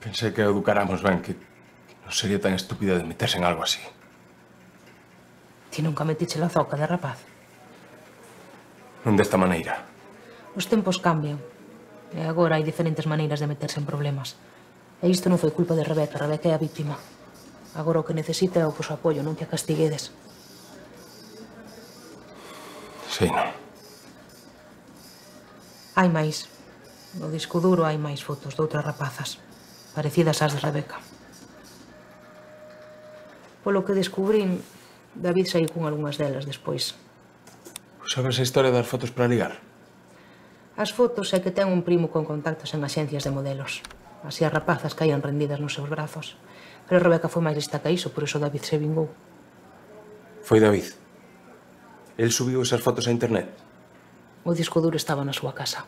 Pensei que educáramos ben, que non sería tan estúpida de meterse en algo así. Ti nunca metiche la zoca de rapaz? Non desta maneira. Os tempos cambian. E agora hai diferentes maneiras de meterse en problemas. E isto non foi culpa de Rebeca. Rebeca é a víctima. Agora o que necesita é o vosso apoio, non que a castiguedes. Sí, non. Hai máis. No disco duro hai máis fotos de outras rapazas parecidas ás de Rebeca. Polo que descubrín, David saiu con algunhas delas despois. Sabes a historia das fotos para ligar? As fotos é que ten un primo con contactos en axencias de modelos. Así as rapazas caían rendidas nos seus brazos. Pero Rebeca foi máis lista que iso, por iso David se vingou. Foi David. El subiu esas fotos a internet? O disco duro estaba na súa casa.